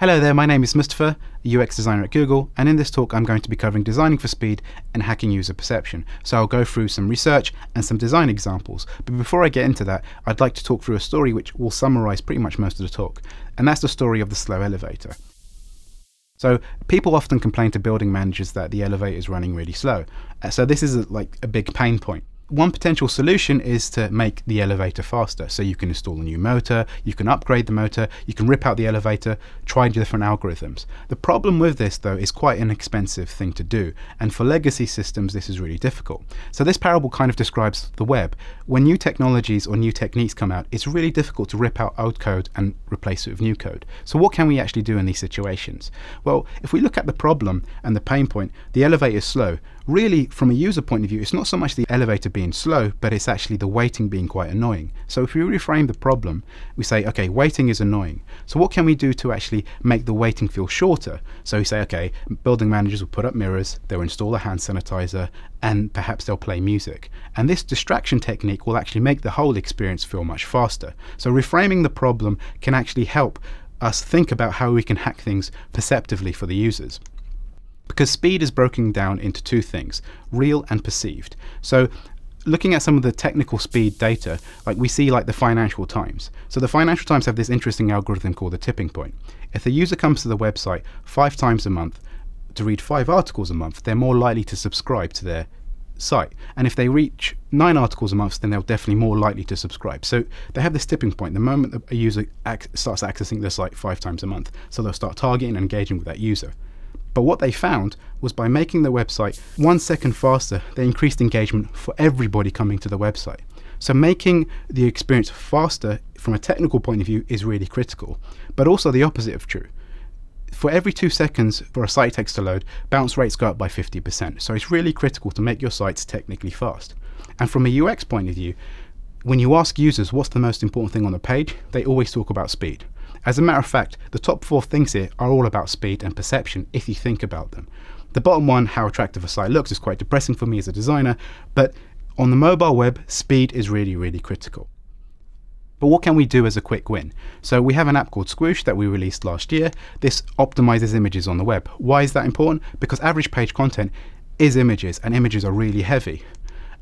Hello there, my name is Mustafa, a UX designer at Google, and in this talk I'm going to be covering designing for speed and hacking user perception. So I'll go through some research and some design examples. But before I get into that, I'd like to talk through a story which will summarize pretty much most of the talk, and that's the story of the slow elevator. So people often complain to building managers that the elevator is running really slow. Uh, so this is like a big pain point one potential solution is to make the elevator faster. So you can install a new motor, you can upgrade the motor, you can rip out the elevator, try different algorithms. The problem with this though is quite an expensive thing to do, and for legacy systems this is really difficult. So this parable kind of describes the web. When new technologies or new techniques come out, it's really difficult to rip out old code and replace it with new code. So what can we actually do in these situations? Well, if we look at the problem and the pain point, the elevator is slow, really from a user point of view it's not so much the elevator being slow but it's actually the waiting being quite annoying. So if we reframe the problem we say okay waiting is annoying. So what can we do to actually make the waiting feel shorter? So we say okay building managers will put up mirrors they'll install a hand sanitizer and perhaps they'll play music. And this distraction technique will actually make the whole experience feel much faster. So reframing the problem can actually help us think about how we can hack things perceptively for the users because speed is broken down into two things real and perceived. So looking at some of the technical speed data, like we see like the Financial Times. So the Financial Times have this interesting algorithm called the tipping point. If the user comes to the website five times a month to read five articles a month, they're more likely to subscribe to their site. And if they reach nine articles a month, then they're definitely more likely to subscribe. So they have this tipping point the moment a user ac starts accessing the site five times a month. So they'll start targeting and engaging with that user. But what they found was by making the website one second faster, they increased engagement for everybody coming to the website. So making the experience faster from a technical point of view is really critical, but also the opposite of true. For every two seconds for a site takes to load, bounce rates go up by 50%. So it's really critical to make your sites technically fast. And from a UX point of view, when you ask users what's the most important thing on the page, they always talk about speed. As a matter of fact, the top four things here are all about speed and perception if you think about them. The bottom one, how attractive a site looks, is quite depressing for me as a designer, but on the mobile web, speed is really, really critical. But what can we do as a quick win? So we have an app called Squoosh that we released last year. This optimizes images on the web. Why is that important? Because average page content is images and images are really heavy.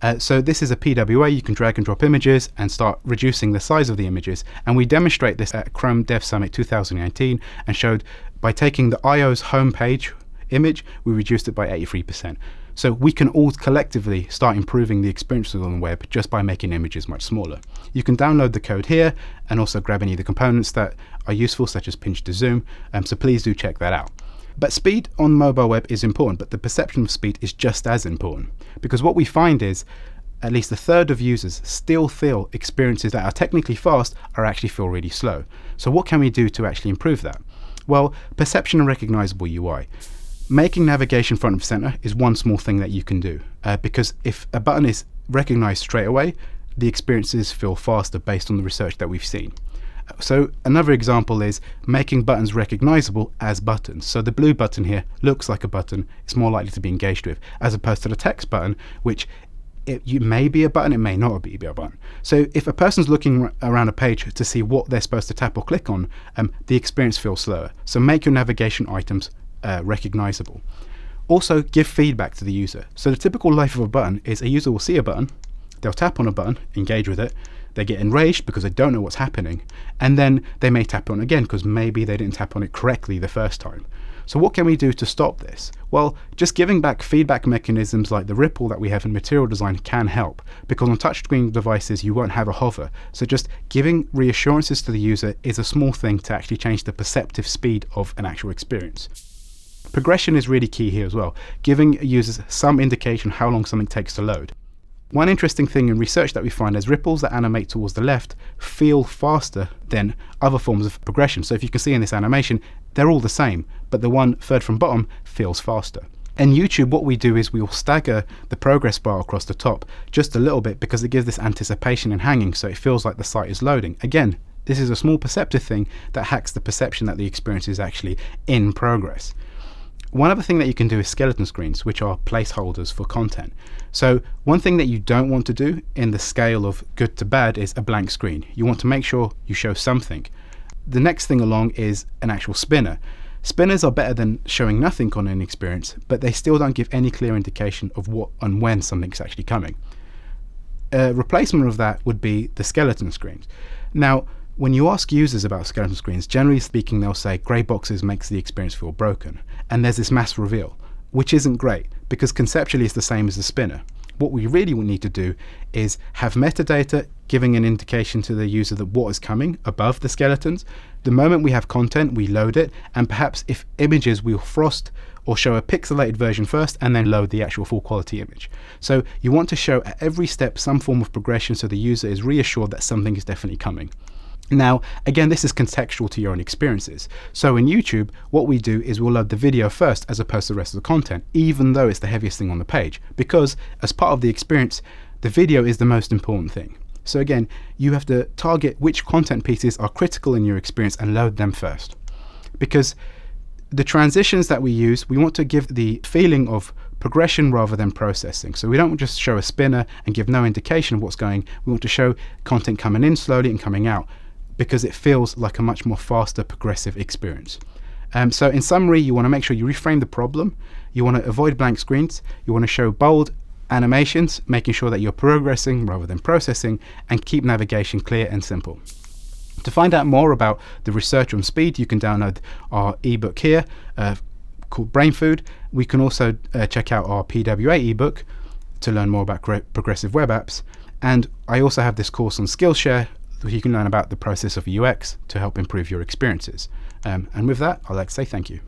Uh, so this is a PWA, you can drag and drop images and start reducing the size of the images. And we demonstrate this at Chrome Dev Summit 2019 and showed by taking the iOS homepage image, we reduced it by 83%. So we can all collectively start improving the experiences on the web just by making images much smaller. You can download the code here and also grab any of the components that are useful, such as pinch to zoom. Um, so please do check that out. But speed on mobile web is important, but the perception of speed is just as important. Because what we find is at least a third of users still feel experiences that are technically fast are actually feel really slow. So what can we do to actually improve that? Well, perception and recognizable UI. Making navigation front of center is one small thing that you can do uh, because if a button is recognized straight away, the experiences feel faster based on the research that we've seen. So another example is making buttons recognizable as buttons. So the blue button here looks like a button, it's more likely to be engaged with, as opposed to the text button, which it you may be a button, it may not be a button. So if a person's looking around a page to see what they're supposed to tap or click on, um, the experience feels slower. So make your navigation items uh, recognizable. Also, give feedback to the user. So the typical life of a button is a user will see a button, they'll tap on a button, engage with it, they get enraged because they don't know what's happening, and then they may tap on again because maybe they didn't tap on it correctly the first time. So what can we do to stop this? Well, just giving back feedback mechanisms like the ripple that we have in material design can help, because on touchscreen devices you won't have a hover. So just giving reassurances to the user is a small thing to actually change the perceptive speed of an actual experience. Progression is really key here as well, giving users some indication how long something takes to load. One interesting thing in research that we find is ripples that animate towards the left feel faster than other forms of progression. So if you can see in this animation, they're all the same, but the one third from bottom feels faster. In YouTube, what we do is we will stagger the progress bar across the top just a little bit because it gives this anticipation and hanging so it feels like the site is loading. Again, this is a small perceptive thing that hacks the perception that the experience is actually in progress. One other thing that you can do is skeleton screens, which are placeholders for content. So one thing that you don't want to do in the scale of good to bad is a blank screen. You want to make sure you show something. the next thing along is an actual spinner. Spinners are better than showing nothing on an experience, but they still don't give any clear indication of what and when something's actually coming. A replacement of that would be the skeleton screens. Now, when you ask users about skeleton screens, generally speaking, they'll say grey boxes makes the experience feel broken, and there's this mass reveal, which isn't great because conceptually it's the same as the spinner. What we really need to do is have metadata giving an indication to the user that what is coming above the skeletons. The moment we have content, we load it, and perhaps if images, we'll frost or show a pixelated version first and then load the actual full quality image. So you want to show at every step some form of progression so the user is reassured that something is definitely coming. Now, again, this is contextual to your own experiences. So in YouTube, what we do is we'll load the video first as opposed to the rest of the content, even though it's the heaviest thing on the page, because as part of the experience, the video is the most important thing. So again, you have to target which content pieces are critical in your experience and load them first. Because the transitions that we use, we want to give the feeling of progression rather than processing. So we don't just show a spinner and give no indication of what's going. We want to show content coming in slowly and coming out because it feels like a much more faster progressive experience. Um, so in summary, you want to make sure you reframe the problem. You want to avoid blank screens. You want to show bold animations, making sure that you're progressing rather than processing, and keep navigation clear and simple. To find out more about the research on speed, you can download our ebook here uh, called Brain Food. We can also uh, check out our PWA ebook to learn more about progressive web apps. And I also have this course on Skillshare you can learn about the process of UX to help improve your experiences. Um, and with that, I'd like to say thank you.